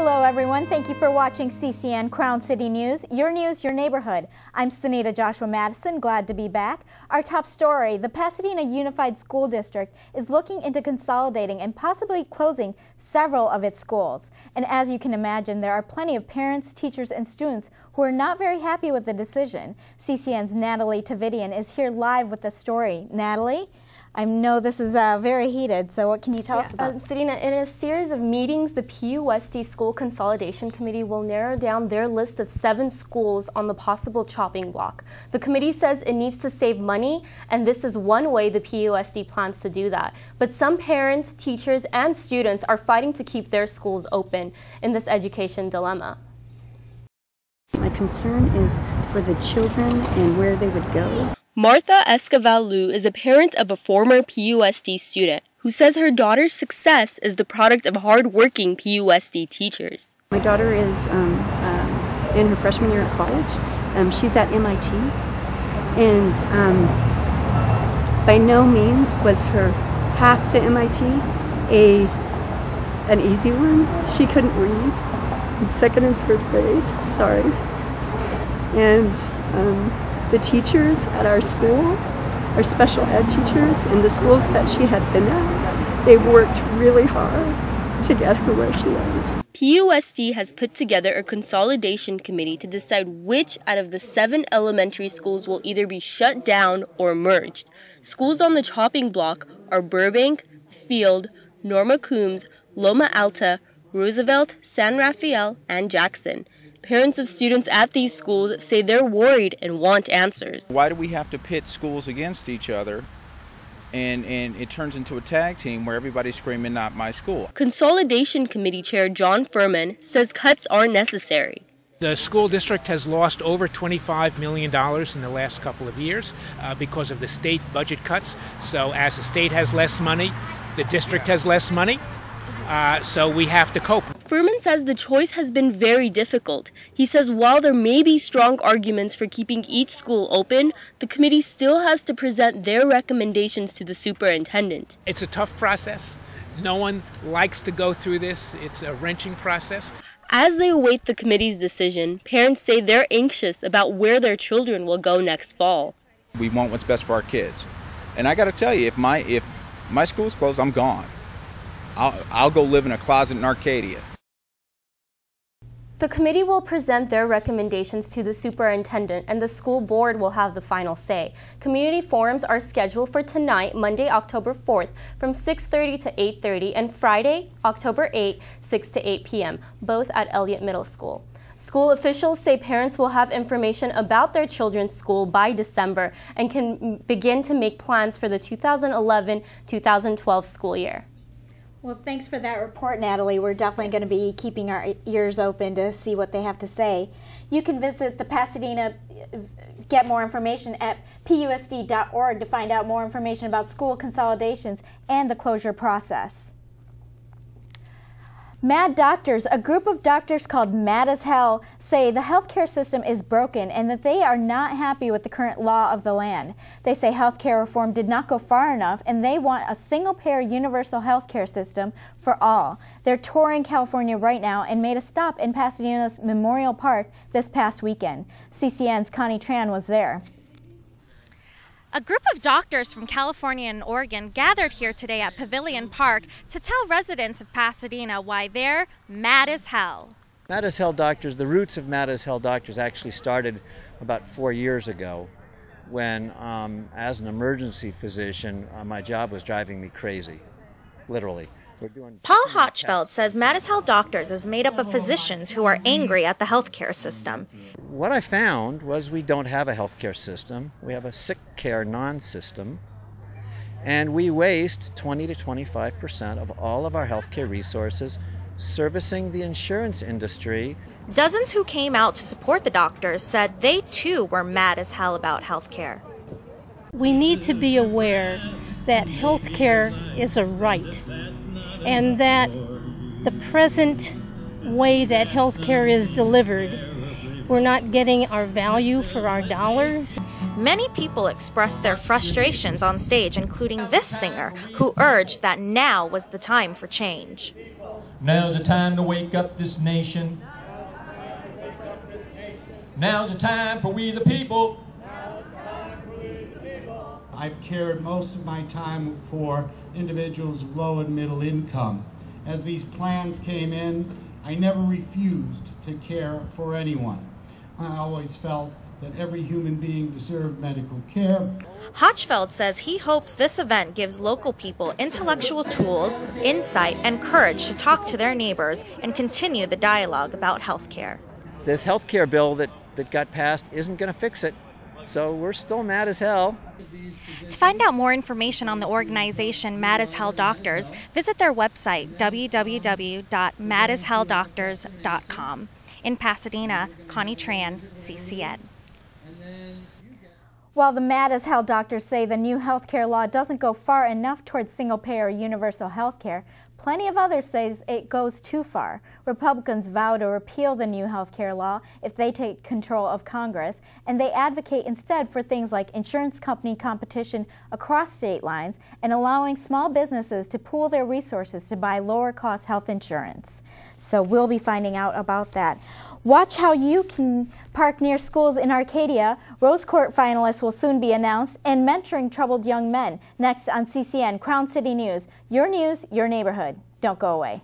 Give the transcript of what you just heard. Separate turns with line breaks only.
Hello, everyone. Thank you for watching CCN Crown City News, your news, your neighborhood. I'm Sehnita Joshua Mattison, glad to be back. Our top story the Pasadena Unified School District is looking into consolidating and possibly closing several of its schools. And as you can imagine, there are plenty of parents, teachers, and students who are not very happy with the decision. CCN's Natalie Tavidian is here live with the story. Natalie? I know this is uh, very heated, so what can you tell
yeah,
us about?
Serena, in a series of meetings, the PUSD School Consolidation Committee will narrow down their list of seven schools on the possible chopping block. The committee says it needs to save money, and this is one way the PUSD plans to do that. But some parents, teachers, and students are fighting to keep their schools open in this education dilemma.
My concern is for the children and where they would go.
Martha Esquivel is a parent of a former PUSD student who says her daughter's success is the product of hardworking PUSD teachers.
My daughter is um, uh, in her freshman year at college. Um, she's at MIT, and um, by no means was her path to MIT a an easy one. She couldn't read in second and third grade. Sorry, and um, the teachers at our school, our special ed teachers in the schools that she had been at, they worked really hard to get her where she was.
PUSD has put together a consolidation committee to decide which out of the seven elementary schools will either be shut down or merged. Schools on the chopping block are Burbank, Field, Norma Coombs, Loma Alta, Roosevelt, San Rafael, and Jackson. Parents of students at these schools say they're worried and want answers.
Why do we have to pit schools against each other? And, and it turns into a tag team where everybody's screaming, not my school.
Consolidation Committee Chair John Furman says cuts are necessary.
The school district has lost over $25 million in the last couple of years uh, because of the state budget cuts. So, as the state has less money, the district has less money. Uh, so we have to cope.
Furman says the choice has been very difficult. He says while there may be strong arguments for keeping each school open, the committee still has to present their recommendations to the superintendent.
It's a tough process. No one likes to go through this. It's a wrenching process.
As they await the committee's decision, parents say they're anxious about where their children will go next fall.
We want what's best for our kids. And I got to tell you, if my if my school's closed, I'm gone. I'll, I'll go live in a closet in Arcadia.
The committee will present their recommendations to the superintendent and the school board will have the final say. Community forums are scheduled for tonight, Monday, October 4th from 6.30 to 8.30 and Friday, October 8, 6 to 8 p.m., both at Elliott Middle School. School officials say parents will have information about their children's school by December and can begin to make plans for the 2011-2012 school year.
Well, thanks for that report, Natalie. We're definitely going to be keeping our ears open to see what they have to say. You can visit the Pasadena, get more information at pusd.org to find out more information about school consolidations and the closure process. Mad Doctors, a group of doctors called Mad as Hell, say the healthcare system is broken and that they are not happy with the current law of the land. They say healthcare reform did not go far enough and they want a single payer universal healthcare system for all. They're touring California right now and made a stop in Pasadena's Memorial Park this past weekend. CCN's Connie Tran was there.
A group of doctors from California and Oregon gathered here today at Pavilion Park to tell residents of Pasadena why they're mad as hell.
Mad as Hell Doctors, the roots of Mad as Hell Doctors actually started about four years ago when, um, as an emergency physician, uh, my job was driving me crazy, literally.
Paul Hochfeld says Mad as Hell Doctors is made up of physicians who are angry at the healthcare system.
What I found was we don't have a healthcare system. We have a sick care non system. And we waste 20 to 25 percent of all of our healthcare resources servicing the insurance industry.
Dozens who came out to support the doctors said they too were mad as hell about healthcare.
We need to be aware that healthcare is a right and that the present way that healthcare is delivered, we're not getting our value for our dollars.
Many people expressed their frustrations on stage, including this singer, who urged that now was the time for change.
Now's the time to wake up this nation. Now's the time for we the people.
I've cared most of my time for individuals of low and middle income. As these plans came in, I never refused to care for anyone. I always felt that every human being deserved medical care.
Hochfeld says he hopes this event gives local people intellectual tools, insight, and courage to talk to their neighbors and continue the dialogue about health care.
This health care bill that, that got passed isn't going to fix it, so we're still mad as hell.
To find out more information on the organization Mad as Hell Doctors, visit their website www.madashell.doctors.com. In Pasadena, Connie Tran, CCN.
While the mad as hell doctors say the new health care law doesn't go far enough towards single payer universal health care, plenty of others say it goes too far. Republicans vow to repeal the new health care law if they take control of Congress, and they advocate instead for things like insurance company competition across state lines and allowing small businesses to pool their resources to buy lower cost health insurance. So we'll be finding out about that. Watch how you can park near schools in Arcadia. Rose Court finalists will soon be announced, and mentoring troubled young men. Next on CCN Crown City News. Your news, your neighborhood. Don't go away.